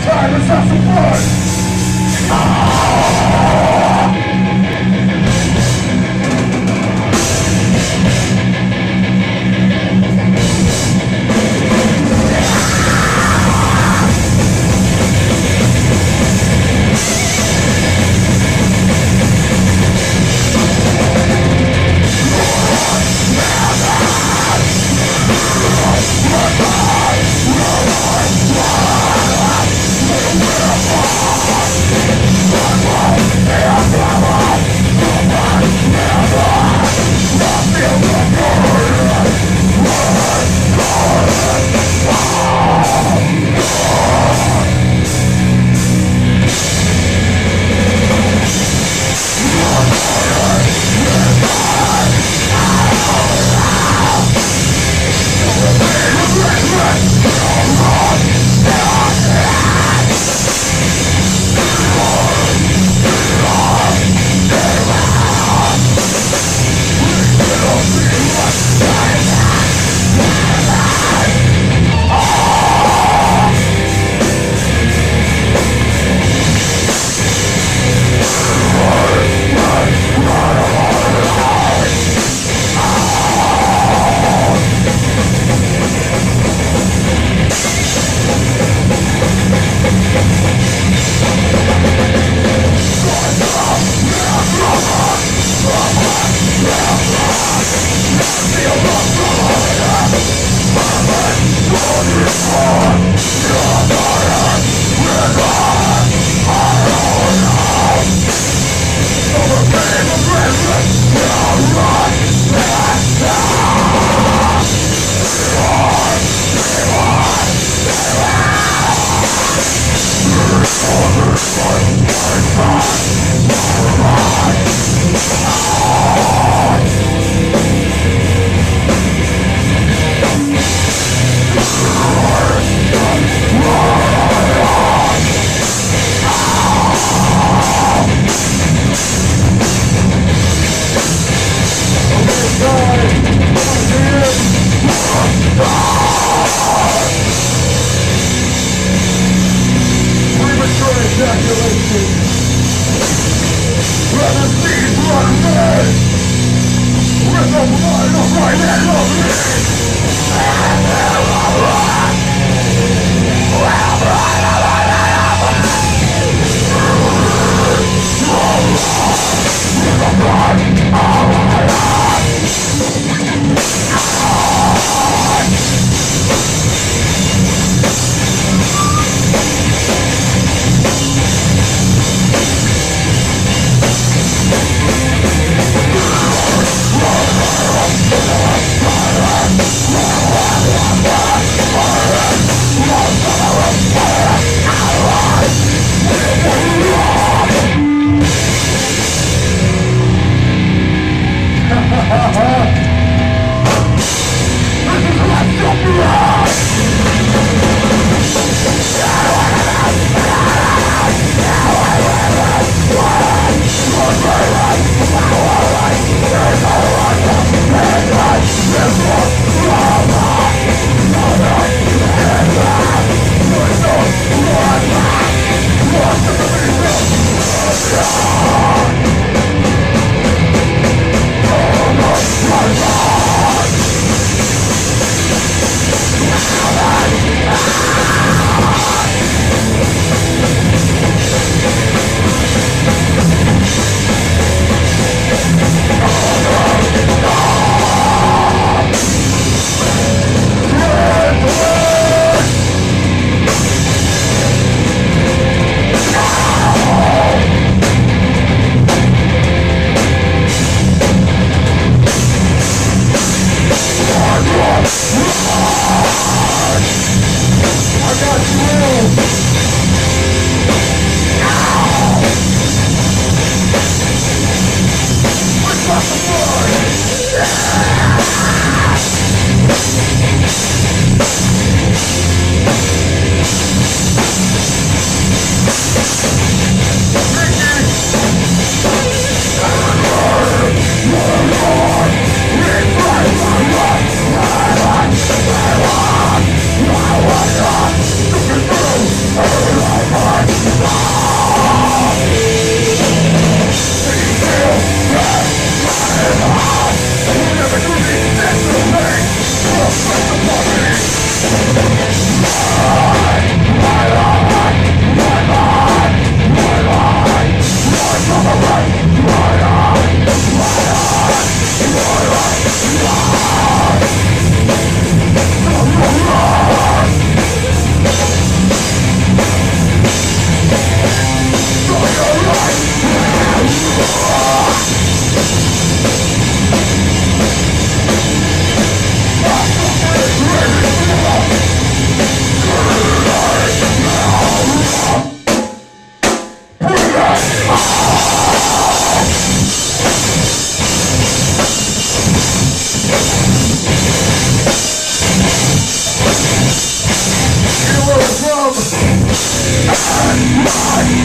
time is just a blood. Premature Blood of right me. I got you.